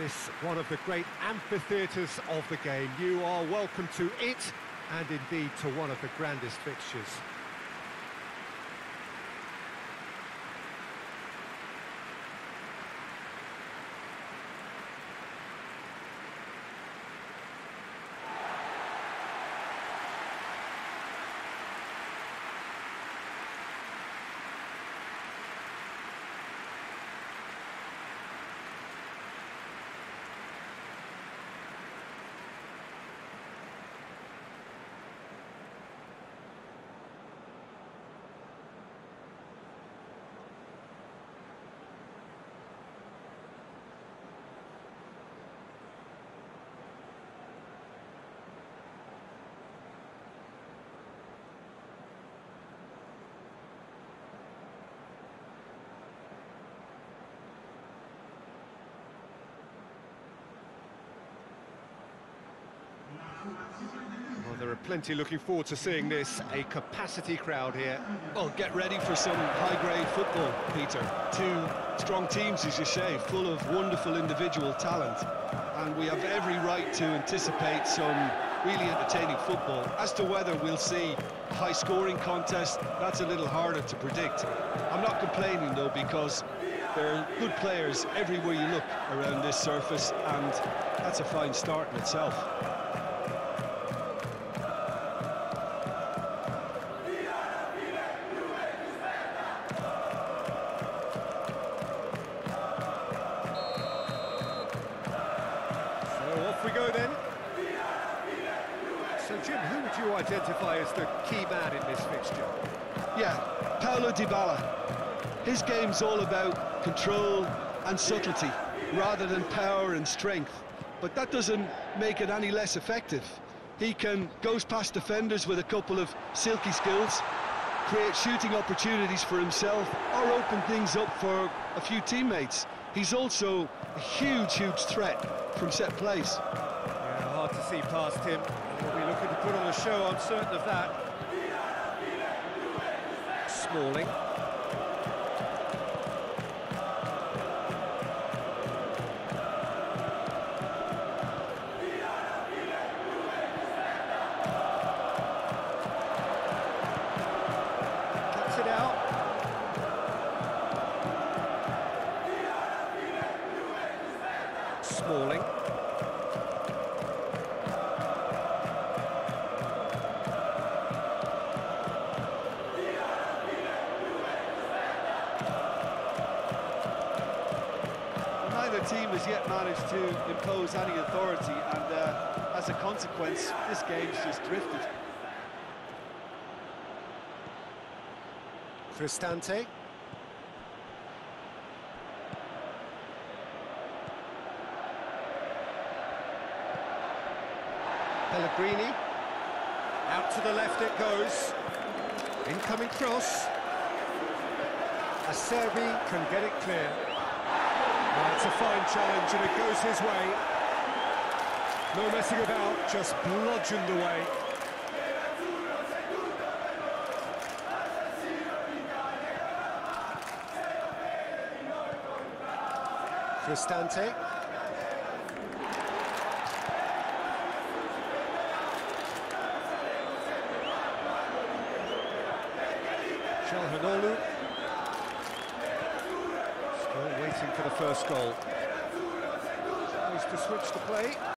This one of the great amphitheatres of the game. You are welcome to it and indeed to one of the grandest fixtures. There are plenty looking forward to seeing this. A capacity crowd here. Well, get ready for some high-grade football, Peter. Two strong teams, as you say, full of wonderful individual talent. And we have every right to anticipate some really entertaining football. As to whether we'll see a high-scoring contest, that's a little harder to predict. I'm not complaining, though, because there are good players everywhere you look around this surface, and that's a fine start in itself. So Jim, who would you identify as the key man in this fixture? Yeah, Paulo Dybala. His game's all about control and subtlety, rather than power and strength. But that doesn't make it any less effective. He can goes past defenders with a couple of silky skills, create shooting opportunities for himself, or open things up for a few teammates. He's also a huge, huge threat from set plays. Hard to see past him. He'll be looking to put on a show, I'm certain of that. Smalling. Neither team has yet managed to impose any authority, and uh, as a consequence, this game's just drifted. Cristante. Pellegrini. Out to the left it goes. Incoming cross. Acerbi can get it clear. Well, it's a fine challenge and it goes his way. No messing about, just bludgeoned away. Cristante. Calhanoglu. Waiting for the first goal. Needs to switch the play.